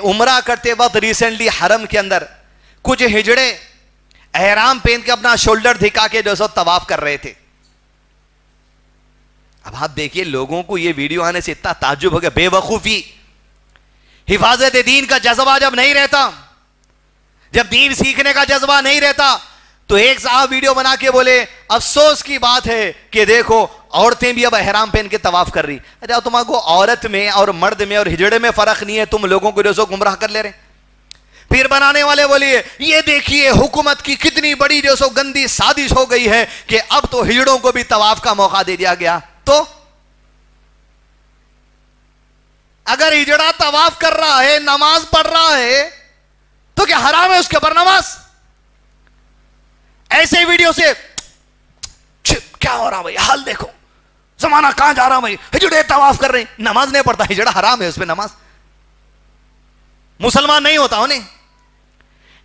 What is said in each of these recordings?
उमरा करते वक्त रिसेंटली हरम के अंदर कुछ हिजड़े अहराम पहन के अपना शोल्डर धिका के जो तवाफ कर रहे थे। अब आप देखिए, लोगों को यह वीडियो आने से इतना ताजुब हो गया, बेवकूफ़ी। हिफाजत दीन का जज्बा जब नहीं रहता, जब दीन सीखने का जज्बा नहीं रहता तो एक साहब वीडियो बना के बोले, अफसोस की बात है कि देखो, औरतें भी अब एहराम पहन के तवाफ कर रही। अरे तुम्हारा औरत में और मर्द में और हिजड़े में फ़र्क नहीं है, तुम लोगों को जो सो गुमराह कर ले रहे फिर बनाने वाले बोलिए, ये देखिए, हुकूमत की कितनी बड़ी जो सो गंदी साजिश हो गई है कि अब तो हिजड़ों को भी तवाफ का मौका दे दिया गया। तो अगर हिजड़ा तवाफ कर रहा है, नमाज़ पढ़ रहा है तो क्या हराम है उसके ऊपर नमाज़? ऐसे वीडियो से क्या हो रहा भाई? हाल देखो। जमाना कहाँ जा रहा भाई? हिजड़े तवाफ कर रहे नमाज़ नहीं पढ़ता हिजड़ा हराम है उसमें नमाज़। मुसलमान नहीं होता उन्हें।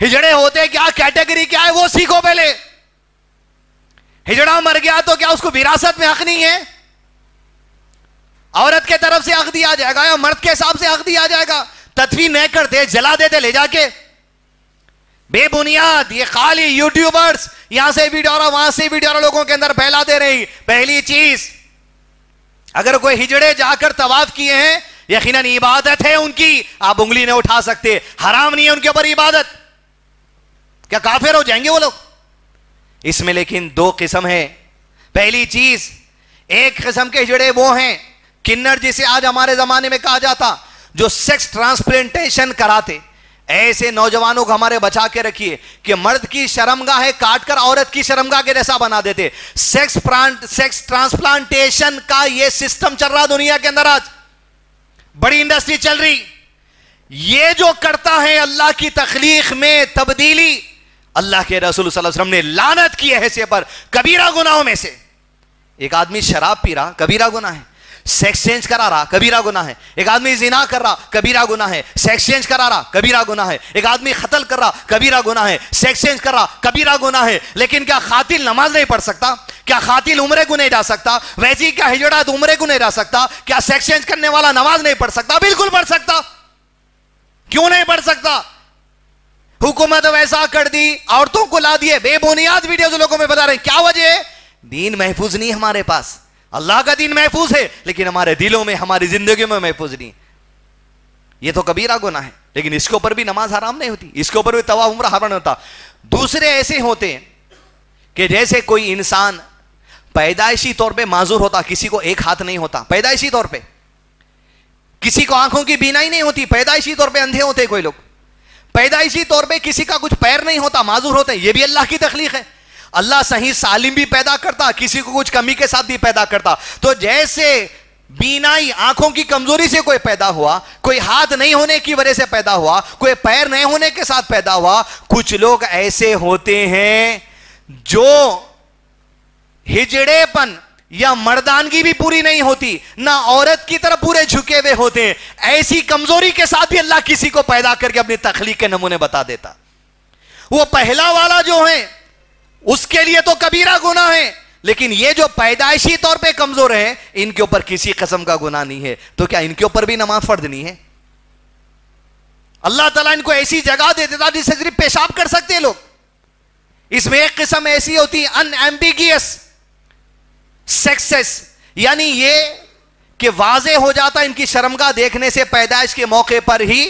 हिजड़े होते क्या कैटेगरी, क्या है वो सीखो पहले। हिजड़ा मर गया तो क्या उसको विरासत में हक नहीं है? औरत के तरफ़ से हक दिया जाएगा या मर्द के हिसाब से हक दिया जाएगा? तथवी नहीं करते, जला देते ले जाके। बेबुनियाद, ये खाली यूट्यूबर्स, यहाँ से वीडियो और वहाँ से वीडियो और लोगों के अंदर फैला दे रही। पहली चीज़, अगर कोई हिजड़े जाकर तवाफ किए हैं, यकीनन इबादत है उनकी, आप उंगली नहीं उठा सकते। हराम नहीं है उनके ऊपर इबादत। क्या काफिर हो जाएँगे वो लोग? इसमें लेकिन दो किस्म है। पहली चीज़, एक किस्म के हिजड़े वो हैं, किन्नर जिसे आज हमारे जमाने में कहा जाता, जो सेक्स ट्रांसप्लेंटेशन कराते। ऐसे नौजवानों को हमारे बचा के रखिए कि मर्द की शर्मगा है, काटकर औरत की शर्मगा के जैसा बना देते। सेक्स प्रांट सेक्स ट्रांसप्लांटेशन का यह सिस्टम चल रहा दुनिया के अंदर आज। बड़ी इंडस्ट्री चल रही। ये जो करता है अल्लाह की तखलीक में तब्दीली, अल्लाह के रसूल वसल्लम ने लानत की है ऐसे पर, कबीरा गुनाहों में से। एक आदमी शराब पी रहा, कबीरा गुना है। सेक्स चेंज करा रहा कबीरा गुना है। एक आदमी जिना कर रहा कबीरा गुना है। सेक्स चेंज करा रहा कबीरा गुना है। एक आदमी कत्ल कर रहा कबीरा गुना है। सेक्स चेंज कर रहा कबीरा गुना है। लेकिन क्या खातिल नमाज़ नहीं पढ़ सकता? क्या खातिल उम्र को नहीं जा सकता? वैसी क्या हिजड़ा तो उम्र को नहीं जा सकता? क्या सेक्स चेंज करने वाला नमाज़ नहीं पढ़ सकता? बिल्कुल पढ़ सकता। क्यों नहीं पढ़ सकता? हुकूमत वैसा कर दी, औरतों को ला दिए। बेबुनियाद वीडियो लोगों में बता रहे क्या वजह दीन महफूज नहीं हमारे पास। अल्लाह का दीन महफूज है, लेकिन हमारे दिलों में, हमारी ज़िंदगी में महफूज नहीं। ये तो कबीरा गुना है, लेकिन इसके ऊपर भी नमाज़ हराम नहीं होती, इसके ऊपर भी तवा उम्र हराम नहीं होता। दूसरे ऐसे होते हैं कि जैसे कोई इंसान पैदाइशी तौर पे माजूर होता, किसी को एक हाथ नहीं होता, पैदाइशी तौर पे। किसी को आँखों की बीनाई नहीं होती, पैदाइशी तौर पे अंधे होते कोई लोग। पैदाइशी तौर पे किसी का कुछ पैर नहीं होता, माजूर होते ये भी अल्लाह की तकलीफ़ है। अल्लाह सही सालिम भी पैदा करता, किसी को कुछ कमी के साथ भी पैदा करता। तो जैसे बीनाई आँखों की कमज़ोरी से कोई पैदा हुआ, कोई हाथ नहीं होने की वजह से पैदा हुआ, कोई पैर नहीं होने के साथ पैदा हुआ, कुछ लोग ऐसे होते हैं जो हिजड़ेपन या मर्दानगी भी पूरी नहीं होती, ना औरत की तरफ़ पूरे झुके हुए होते हैं। ऐसी कमज़ोरी के साथ भी अल्लाह किसी को पैदा करके अपनी तखलीक के नमूने बता देता। वो पहला वाला जो है उसके लिए तो कबीरा गुना है। लेकिन ये जो पैदाइशी तौर पे कमज़ोर है, इनके ऊपर किसी कस्म का गुना नहीं है। तो क्या इनके ऊपर भी नमाज़ फर्द नहीं है? अल्लाह ताला इनको ऐसी जगह दे देता जिससे सिर्फ़ पेशाब कर सकते हैं लोग। इसमें एक किस्म ऐसी होती है अनएम्बिगियस सक्सेस यानी ये कि वाजे हो जाता इनकी शर्मगा देखने से पैदाइश के मौके पर ही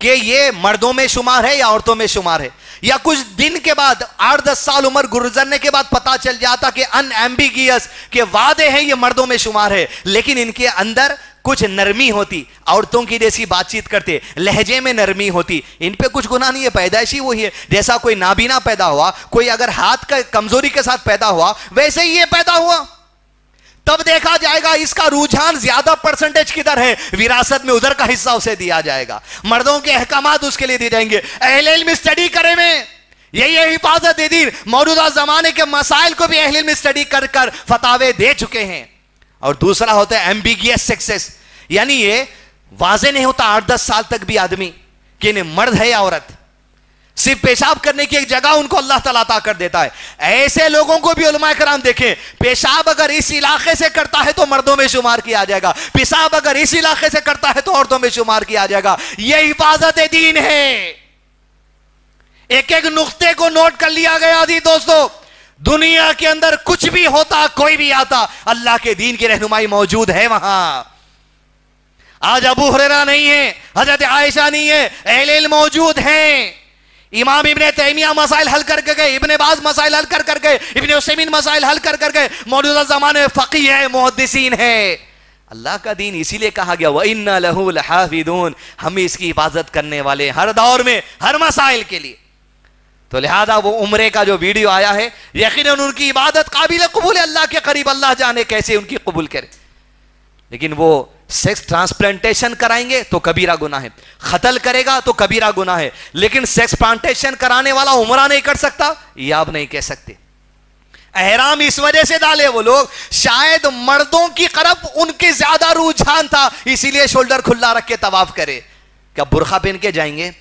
कि ये मर्दों में शुमार है या औरतों में शुमार है। या कुछ दिन के बाद, आठ दस साल उम्र गुजरने के बाद पता चल जाता कि अनएम्बिगियस के वादे हैं, ये मर्दों में शुमार है। लेकिन इनके अंदर कुछ नरमी होती, औरतों की जैसी बातचीत करते, लहजे में नरमी होती। इन पे कुछ गुना नहीं है, पैदाइशी वही है। जैसा कोई नाबीना पैदा हुआ, कोई अगर हाथ का कमज़ोरी के साथ पैदा हुआ, वैसे ही ये पैदा हुआ। तब देखा जाएगा इसका रुझान ज़्यादा परसेंटेज किधर है? विरासत में उधर का हिस्सा उसे दिया जाएगा। मर्दों के अहकाम उसके लिए दिए जाएँगे। अहल में स्टडी करे में। यही हिफाजत दे दी मौजूदा जमाने के मसाइल को भी अहल में स्टडी कर कर फतावे दे चुके हैं। और दूसरा होता है एम्बिगियस सक्सेस यानी ये वाजे नहीं होता आठ दस साल तक भी आदमी कि मर्द है या औरत। सिर्फ़ पेशाब करने की एक जगह उनको अल्लाह तला कर देता है। ऐसे लोगों को भी कराम देखें, पेशाब अगर इस इलाके से करता है तो मर्दों में शुमार किया जाएगा। पेशाब अगर इस इलाके से करता है तो औरतों में शुमार किया जाएगा। यह हिफाजत दीन है। एक एक नुक्ते को नोट कर लिया गया थी दोस्तों। दुनिया के अंदर कुछ भी होता, कोई भी आता, अल्लाह के दीन की रहनुमाई मौजूद है वहाँ। आज अबू हुरेरा नहीं है, हज़रत आयशा नहीं है एहल मौजूद हैं। इमाम इबन तैमिया मसाइल हल करके गए, इबन बाज मसाइल हल कर कर गए, इबन उसमिन मसाइल हल कर कर गए। मौजूदा जमाने में फ़की है मुहदसिन है। अल्लाह का दीन इसीलिए कहा गया वह इन लहूल हाफिदून हम इसकी हिफाजत करने वाले हर दौर में, हर मसाइल के लिए। तो लिहाजा वो उम्रे का जो वीडियो आया है यकीन उनकी इबादत काबिल कबूल अल्लाह के करीब अल्लाह जाने कैसे उनकी कबूल करे। लेकिन वो सेक्स ट्रांसप्लांटेशन कराएँगे तो कबीरा गुना है। खतल करेगा तो कबीरा गुना है। लेकिन सेक्स प्लांटेशन कराने वाला उमरा नहीं कर सकता ये आप नहीं कह सकते। अहराम इस वजह से डाले वो लोग, शायद मर्दों की तरफ़ उनके ज़्यादा रुझान था, इसीलिए शोल्डर खुला रख के तवाफ करे। क्या बुरखा पहन के जाएँगे?